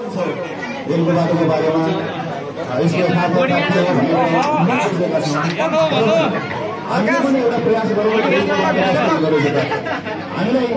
रेलको बाटोको बारेमा यसको पनि प्रयास गरौँ हामीलाई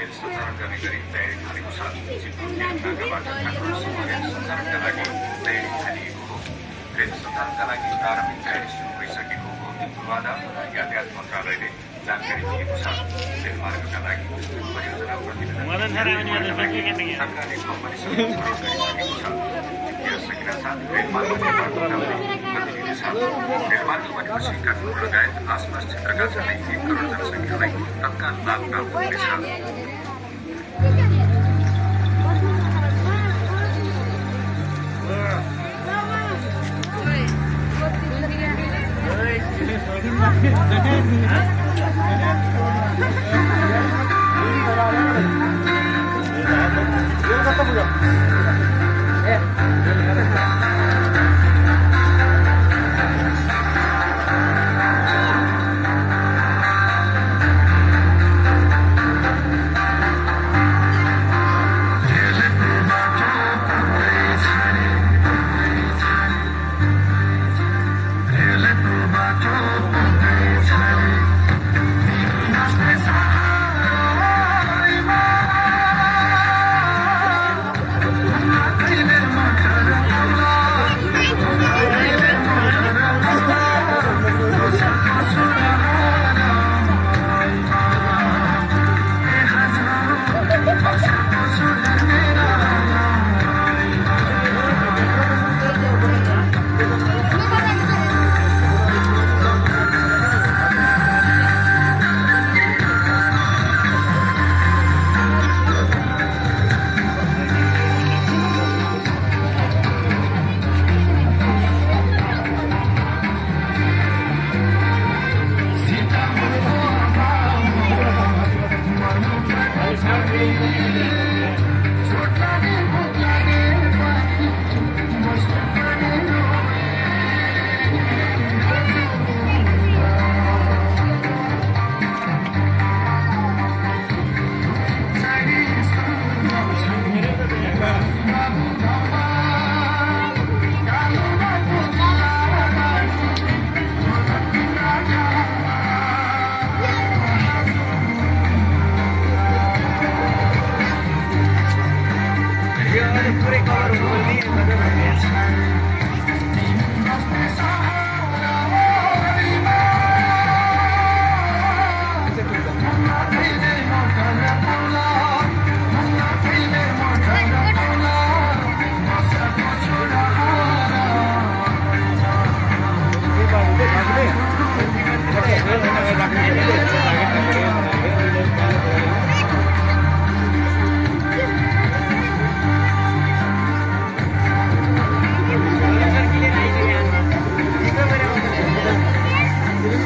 रेल संचालन करने करीब तयारी ठानेको छ हो रेल सञ्चालनका लागि प्रारम्भिक यातायात मन्त्रालयले जानकारी दिए जलमार्ग लगाई परियोजना सरकारले कंपनी छनौट गरिसकेको छ यस साथ रेलमार्ग निर्माण गराउने गतिविधि छ रेलमार्ग भनेपछि काठमाडौँ लगायत आसपास क्षेत्रका झन्डै एक करोड जनसङ्ख्यालाई तत्काल लाभ प्राप्त हुनेछ Thank you. Gracias.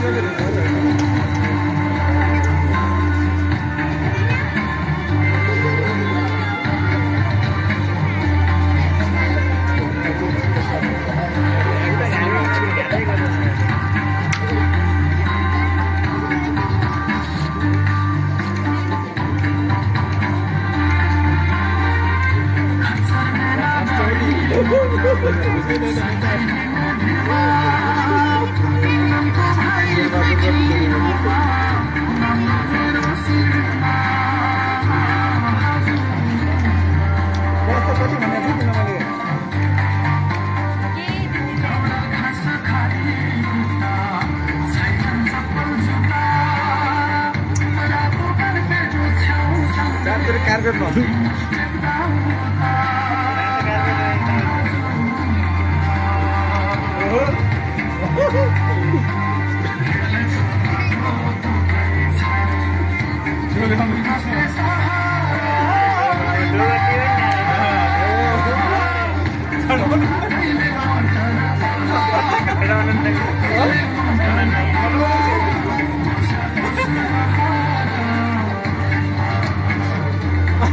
Good, good, good.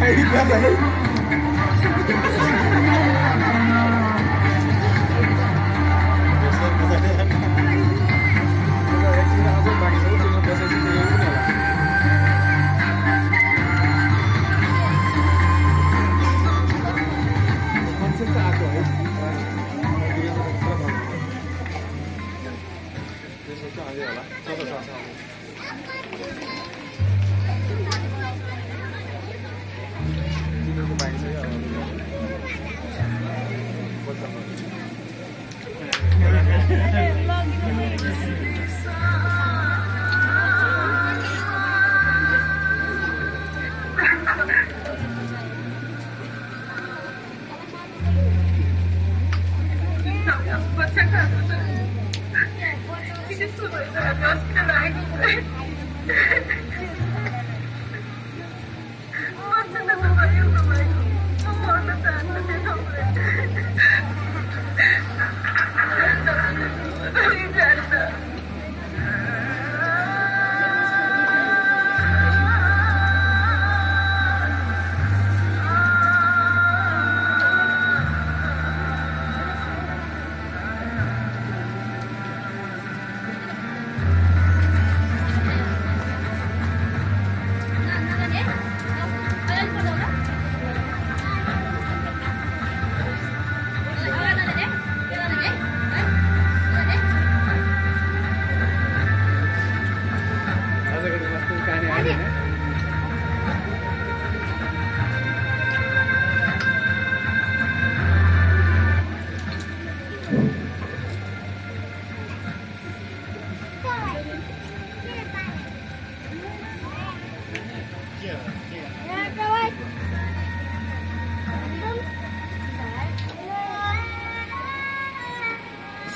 Ahí, ahí.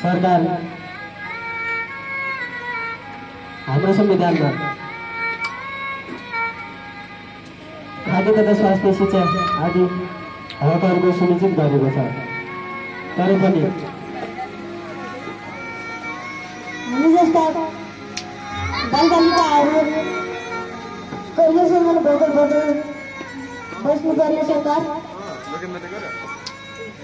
सरकार हाम्रो संविधानमा खाद्य तथा स्वास्थ्य शिक्षा आदि हकहरूको सुनिश्चित गरेको छ। तर पनि हामी जस्ता बस्नुपर्ने सरकार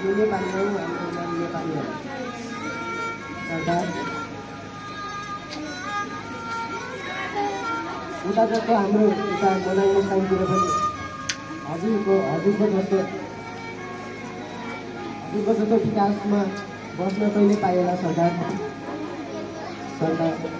हामी नेपाली हौँ हाम्रो नाम नेपाली हो सरकार उता जस्तो हाम्रो उता बनाइने साइडतिर पनि हजुरको हजुरको जस्तो हजुरको जस्तो विकासमा बस्न कहिले पाएला सरकार सरकार